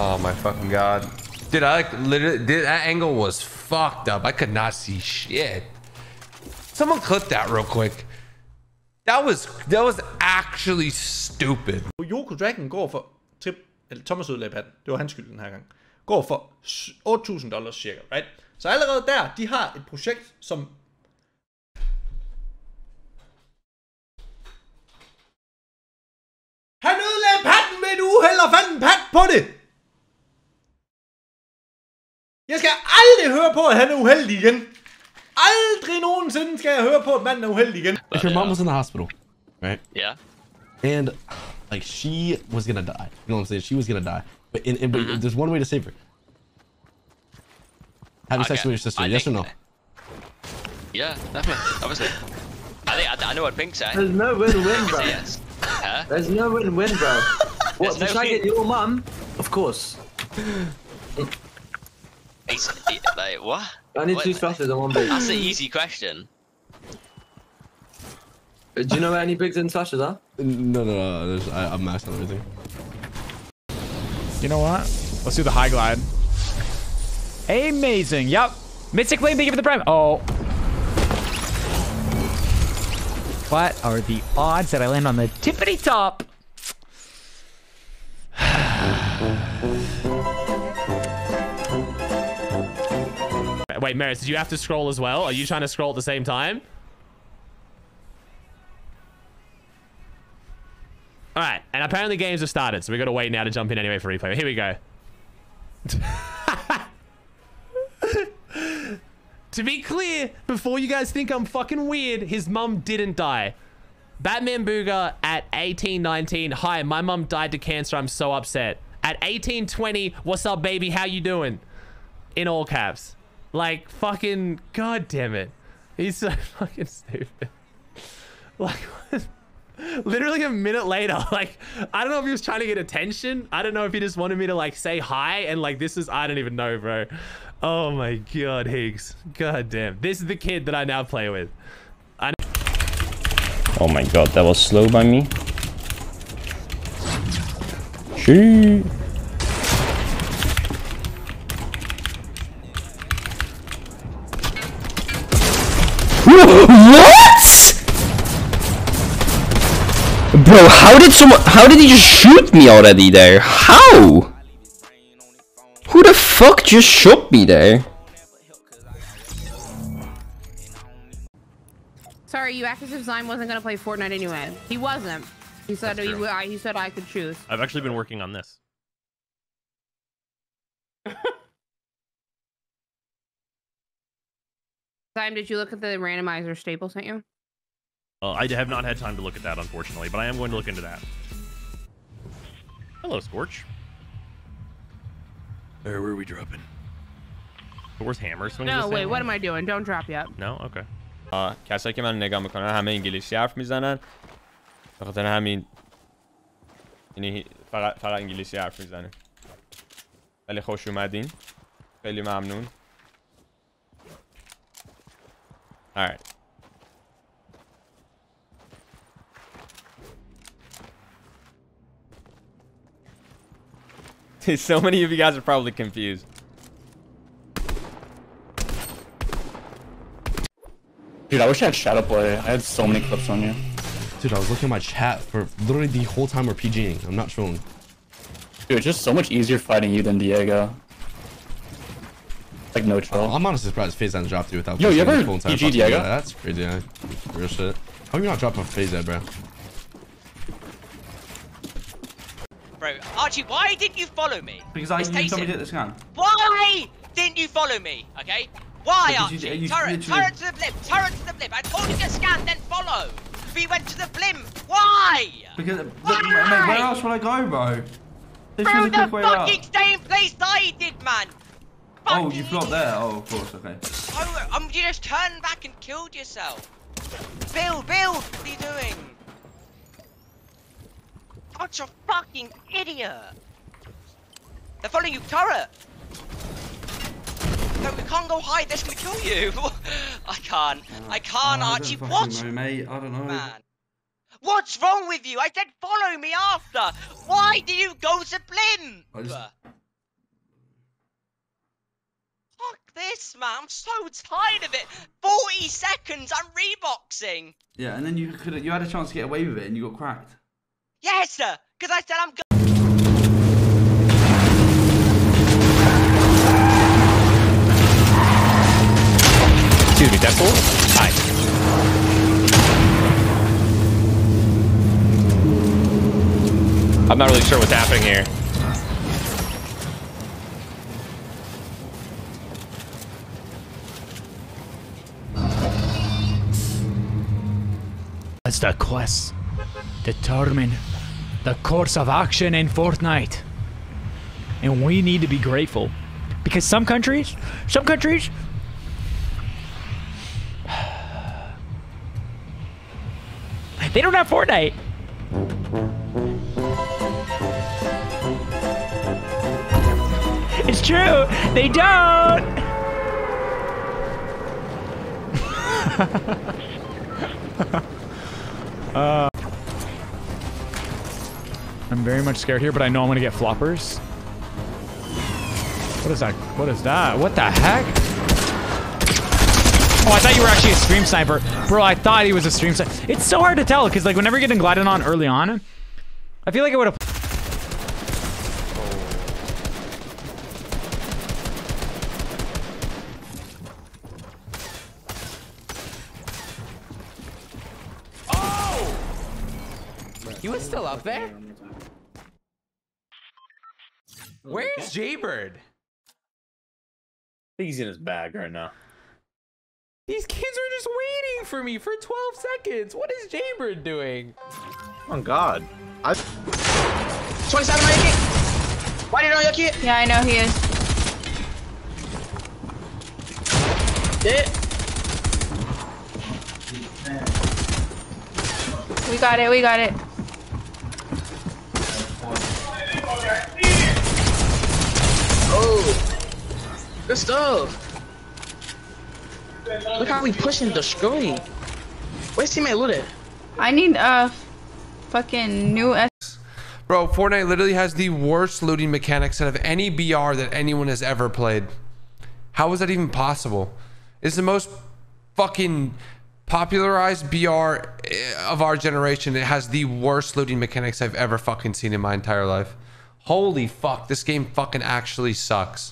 Oh my fucking god. Dude, I like literally dude, that angle was fucked up. I could not see shit. Someone clip that real quick. That was that was actually stupid. Yoko Dragon går for til, eller Thomas han, det var hans skyld den her gang, går for 8.000 dollars cirka, right? Så allerede der, de har et projekt, som Han ødelagde patten med et uheld og fandt en pat på det! Jeg skal aldrig høre på, at han er uheldig igen. Aldrig nogensinde skal jeg høre på, at manden er uheldig igen. If your mom was in the hospital, right? Yeah. And like she was gonna die. You know what I'm saying? She was gonna die. But, in, in, but Mm-hmm. there's one way to save her. Having sex Okay. with your sister, I yes or no? Yeah, definitely. Obviously. I think I, I know what Pink say. There's no win-win, bro. Yes. Huh? There's no win-win, bro. What, There's to no try and win- get your mum? Of course. He's, like what? I need What? two thrusters and one big. That's an easy question. Do you know where any bigs and thrusters are? No, no, no. There's, I, I'm maxed on everything. You know what? Let's do the high glide. Amazing. Yep. Mystic Flame, thank you for the prime. Oh. What are the odds that I land on the tippity top? Wait, Maris, did you have to scroll as well? Are you trying to scroll at the same time? All right, and apparently games have started, so we got to wait now to jump in anyway for replay. Here we go. to be clear, before you guys think I'm fucking weird, his mum didn't die. Batman Booger at 1819. Hi, my mum died to cancer. I'm so upset. At 1820, what's up, baby? How you doing? In all caps. Like, fucking, god damn it. He's so fucking stupid. Like, literally a minute later like i don't know if he was trying to get attention i don't know if he just wanted me to like say hi and like this is i don't even know bro oh my god higgs god damn this is the kid that i now play with I Oh my god, that was slow by me. Shit. What? Bro, how did someone how did he just shoot me already there? How? Who the fuck just shot me there? Sorry, you acted as if Zyme wasn't gonna play Fortnite anyway. He wasn't. He said he, I- he said I could choose. I've actually been working on this. Zyme, did you look at the randomizer Staple sent you? Uh, I have not had time to look at that, unfortunately, but I am going to look into that. Hello, Scorch. Where were we dropping? Where's Hammer swinging No, this wait, thing? what am I doing? Don't drop yet. No? Okay. آه کسایی که من نگاه میکنن همه انگلیسی حرف میزنن به خاطر همین یعنی فقط فقط انگلیسی حرف میزنه ولی خوش اومدین خیلی ممنون Alright. so many of you guys are probably confused. Dude, I wish I had Shadow Play. I had so many clips on you. Dude, I was looking at my chat for literally the whole time we're PGing. I'm not trolling. Dude, it's just so much easier fighting you than Diego. Like no troll. Oh, I'm honestly surprised FaZe hasn't dropped you without Yo, you pushing ever the whole PG Diego? Yeah, that's crazy. Yeah. Real shit. How you not dropping off FaZe, bro? Bro, Archie, why didn't you follow me? Because I It's you told me Tayson. to the scan. Why didn't you follow me? Okay? Why, Because you- Archie? you turret, literally- turret to the blimp, turret to the blimp. I told you to scan, then follow. We went to the blimp. Why? Because look, Why? mate, where else would I go, bro? This Bro, was a the quick way up. fucking same place I did, man. Oh, you flopped there. Oh, of course. Okay. Oh, um, you just turned back and killed yourself. Build, build. What are you doing? Such a fucking idiot. They're following you, turret. No, we can't go high. They're gonna kill you. I can't. I can't, Oh, I Archie. don't know, mate. I don't know. man? What's wrong with you? I said follow me after. Why do you go to blimp? I just, this, man. I'm so tired of it. 40 seconds, I'm reboxing. Yeah, and then you could you had a chance to get away with it and you got cracked. Yes, sir. Because I said I'm go- Excuse me, Deadpool? Hi. I'm not really sure what's happening here. The quests determine the course of action in Fortnite. And we need to be grateful. Because some countries, some countries, they don't have Fortnite. It's true. They don't. uh, I'm very much scared here, but I know I'm gonna get floppers. What is that? What is that? What the heck? Oh, I thought you were actually a stream sniper. Bro, I thought he was a stream sniper. It's so hard to tell, because like whenever you're getting glided on early on, I feel like I would have He was still up there? Where's Jaybird? I think he's in his bag right now. These kids are just waiting for me for 12 seconds. What is Jaybird doing? Oh God. I 27 on your kid. Why do you know your kid? Yeah, I know he is. Dead. We got it. We got it. Good stuff. Look how we pushing the screen. Where's teammate Looted? I need a fucking new S. Bro, Fortnite literally has the worst looting mechanics out of any BR that anyone has ever played. How is that even possible? It's the most fucking popularized BR eh, of our generation. It has the worst looting mechanics I've ever fucking seen in my entire life. Holy fuck, this game fucking actually sucks.